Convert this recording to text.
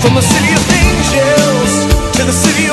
From the city of angels to the city